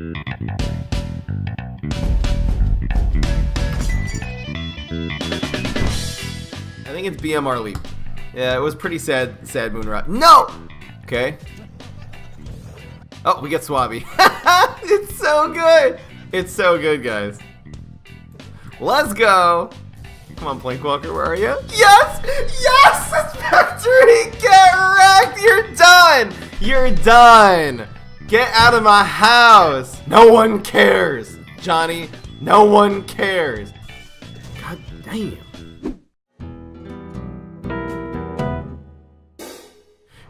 I think it's BMR Leap. Yeah, it was pretty sad, sad moon rock. No! Okay. Oh, we get Swabbie. it's so good! It's so good, guys. Let's go! Come on, Plankwalker, where are you? Yes! Yes! It's! Get wrecked! You're done! You're done! Get out of my house! No one cares! Johnny, no one cares! God damn.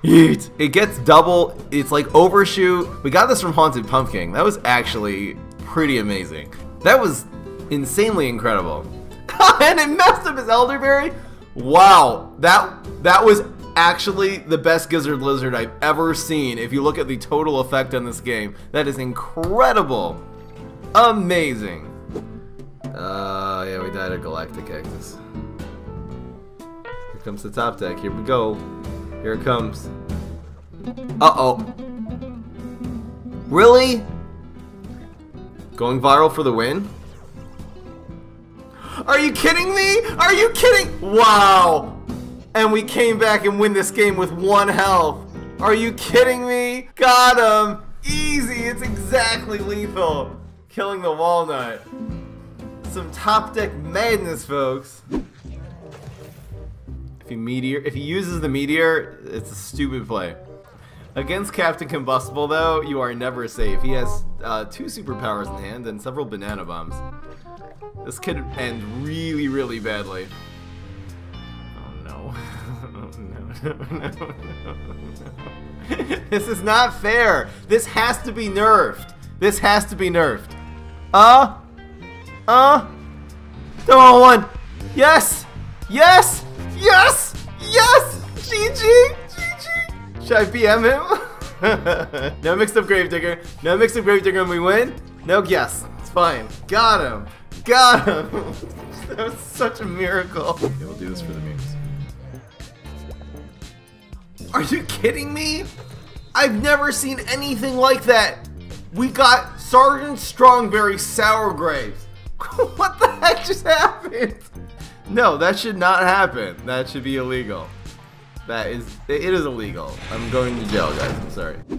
Yeet. It gets double. It's like overshoot. We got this from Haunted Pumpkin. That was actually pretty amazing. That was insanely incredible. and it messed up his elderberry. Wow, that that was actually the best Gizzard Lizard I've ever seen. If you look at the total effect on this game, that is incredible, amazing. Uh, yeah, we died a Galactic Cactus. Here comes the top deck. Here we go. Here it comes. Uh-oh. Really? Going viral for the win? Are you kidding me? Are you kidding? Wow. And we came back and win this game with one health. Are you kidding me? Got him. Easy. It's exactly lethal. Killing the walnut. Some top deck madness, folks. If he meteor, if he uses the meteor, it's a stupid play. Against Captain Combustible, though, you are never safe. He has uh, two superpowers in hand and several banana bombs. This could end really, really badly. No. no, no, no. This is not fair. This has to be nerfed. This has to be nerfed. Uh? Uh? Come on, one. Yes! Yes! Yes! Yes! GG! GG! Should I BM him? no mixed up Gravedigger. No mixed up Gravedigger and we win? No, guess. It's fine. Got him. Got him! that was such a miracle. We'll do this for the memes. Are you kidding me? I've never seen anything like that. We got Sergeant Strongberry Sour Grapes. what the heck just happened? No, that should not happen. That should be illegal. That is, it is illegal. I'm going to jail, guys. I'm sorry.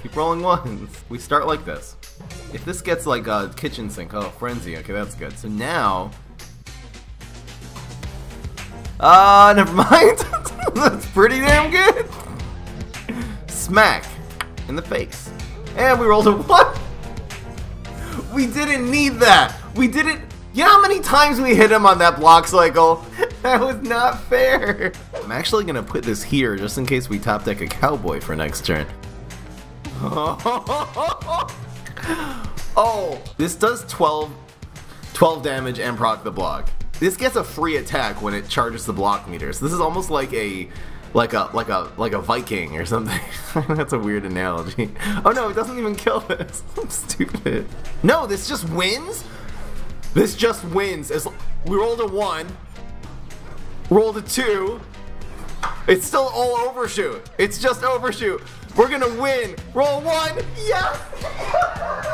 Keep rolling ones. We start like this. If this gets like a kitchen sink, oh, frenzy, okay, that's good. So now... Uh, never mind. that's pretty damn good. Smack in the face. And we rolled a one. We didn't need that. We didn't... You know how many times we hit him on that block cycle? that was not fair. I'm actually going to put this here just in case we top deck a cowboy for next turn. oh, this does 12, 12 damage and proc the block. This gets a free attack when it charges the block meter. So this is almost like a like a like a like a Viking or something. That's a weird analogy. Oh no, it doesn't even kill this. I'm stupid. No, this just wins. This just wins. As we rolled a one, rolled a two. It's still all overshoot. It's just overshoot. We're gonna win. Roll one. Yes.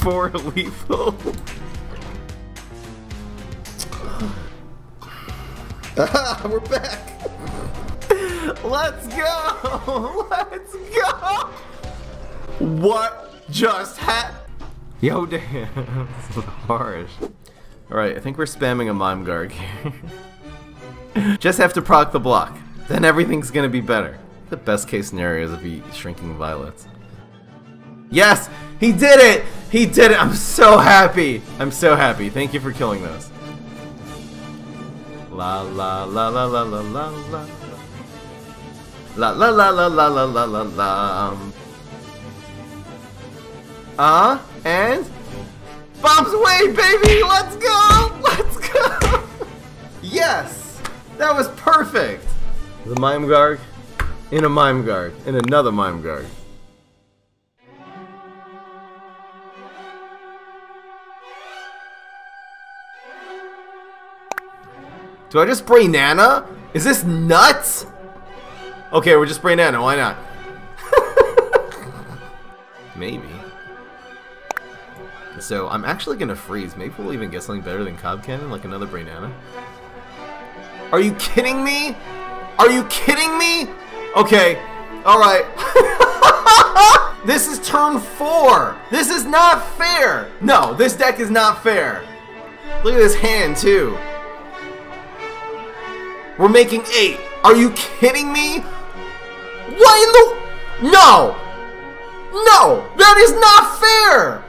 four lethal. We're back. Let's go. Let's go. What just happened? Yo, damn. this is harsh. Alright, I think we're spamming a Mime Guard here. Just have to proc the block. Then everything's gonna be better. The best case scenario is if he shrinking violets. Yes! He did it! He did it! I'm so happy! I'm so happy. Thank you for killing those. La la la la la la la la La la la la la la la la la uh, and bombs away, baby! Let's go! Let's go! yes! That was perfect! The Mime Guard in a Mime Guard in another Mime Guard. Do I just spray Nana? Is this nuts? Okay, we're just spray Nana. Why not? Maybe. So I'm actually gonna freeze. Maybe we'll even get something better than Cob Cannon, like another Brainana. Are you kidding me? Are you kidding me? Okay, alright. this is turn four. This is not fair. No, this deck is not fair. Look at this hand, too. We're making eight. Are you kidding me? What in the... No! No! That is not fair!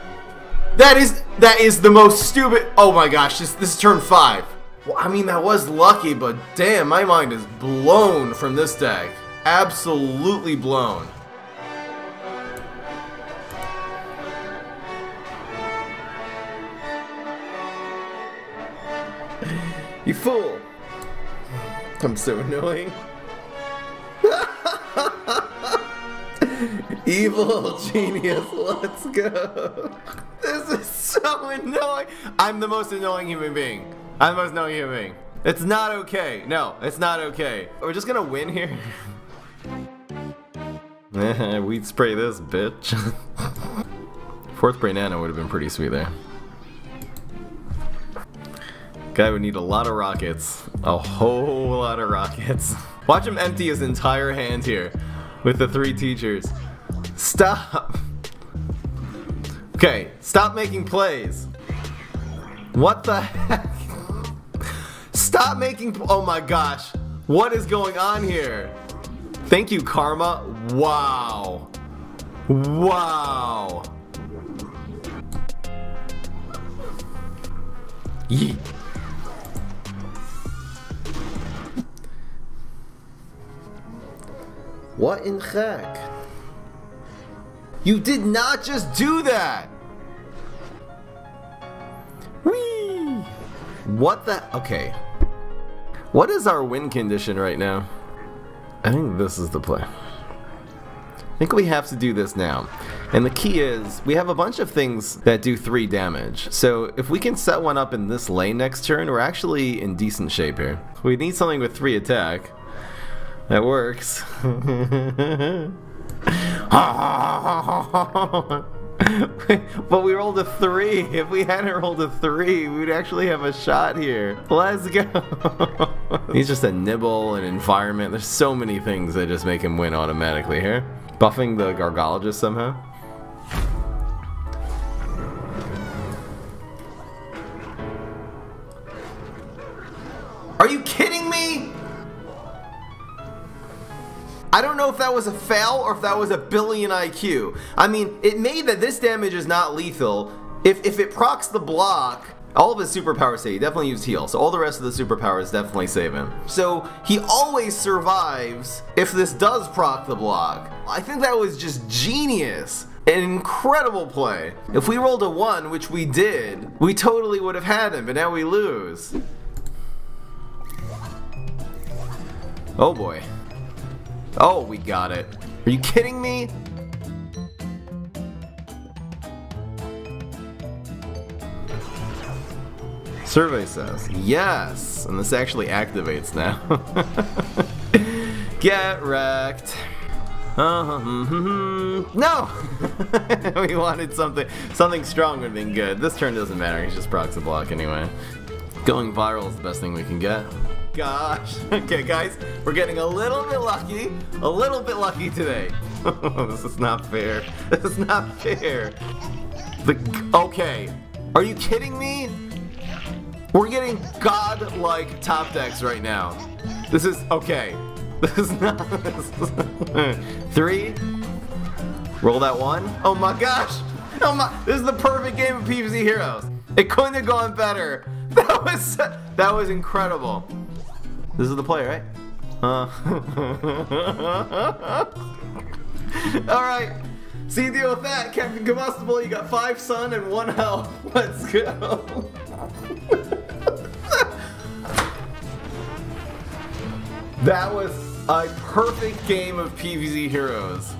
That is that is the most stupid. Oh my gosh, this this is turn five. Well, I mean that was lucky, but damn, my mind is blown from this deck. Absolutely blown. You fool! I'm so annoying. Evil genius, let's go. This is so annoying. I'm the most annoying human being. I'm the most annoying human being. It's not okay. No, it's not okay. We're just gonna win here. We'd spray this, bitch. Fourth Brainana would have been pretty sweet there. Guy would need a lot of rockets. A whole lot of rockets. Watch him empty his entire hand here with the three teachers. Stop! Okay, stop making plays. What the heck? Stop making. Oh my gosh. What is going on here? Thank you, Karma. Wow. Wow. Yeet. What in heck? You did not just do that! Whee! What the? Okay. What is our win condition right now? I think this is the play. I think we have to do this now. And the key is, we have a bunch of things that do 3 damage. So if we can set one up in this lane next turn, we're actually in decent shape here. We need something with 3 attack. That works. but we rolled a three. If we hadn't rolled a three, we'd actually have a shot here. Let's go. He's just a nibble and environment. There's so many things that just make him win automatically here. Buffing the Gargologist somehow. Are you kidding me? I don't know if that was a fail or if that was a billion IQ. I mean, it made that this damage is not lethal. If, if it procs the block, all of his superpowers say he definitely used heal, so all the rest of the superpowers definitely save him. So he always survives if this does proc the block. I think that was just genius. An incredible play. If we rolled a 1, which we did, we totally would have had him, but now we lose. Oh boy. Oh, we got it. Are you kidding me? Survey says, yes! And this actually activates now. Get wrecked. Uh, no! we wanted something something strong stronger than good. This turn doesn't matter, he's just procs a block anyway. Going viral is the best thing we can get gosh. Okay, guys, we're getting a little bit lucky. A little bit lucky today. this is not fair. This is not fair. The okay. Are you kidding me? We're getting god-like top decks right now. This is okay. This is not. This is, three. Roll that one. Oh my gosh. Oh my. This is the perfect game of PvZ Heroes. It couldn't have gone better. That was that was incredible. This is the play, right? Uh. Alright. See you deal with that, Captain Combustible. You got five sun and one health. Let's go. that was a perfect game of PvZ Heroes.